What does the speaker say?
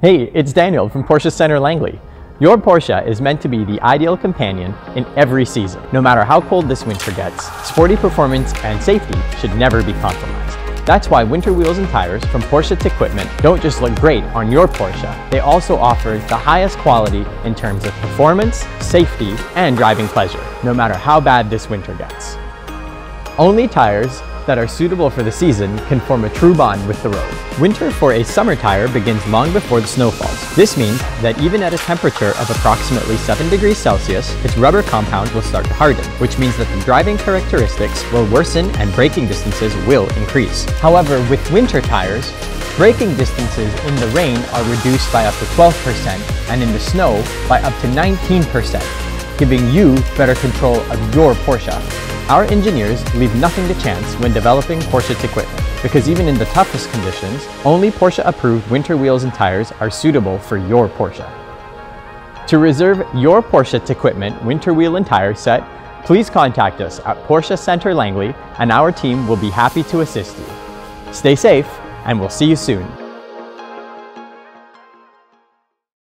Hey, it's Daniel from Porsche Centre Langley. Your Porsche is meant to be the ideal companion in every season. No matter how cold this winter gets, sporty performance and safety should never be compromised. That's why winter wheels and tires from Porsche Tequipment don't just look great on your Porsche, they also offer the highest quality in terms of performance, safety, and driving pleasure, no matter how bad this winter gets. Only tires that are suitable for the season can form a true bond with the road. Winter for a summer tire begins long before the snow falls. This means that even at a temperature of approximately 7 degrees Celsius, its rubber compound will start to harden, which means that the driving characteristics will worsen and braking distances will increase. However, with winter tires, braking distances in the rain are reduced by up to 12% and in the snow by up to 19%, giving you better control of your Porsche. Our engineers leave nothing to chance when developing Porsche Tequipment, because even in the toughest conditions, only Porsche-approved winter wheels and tires are suitable for your Porsche. To reserve your Porsche Tequipment winter wheel and tire set, please contact us at Porsche Centre Langley and our team will be happy to assist you. Stay safe and we'll see you soon.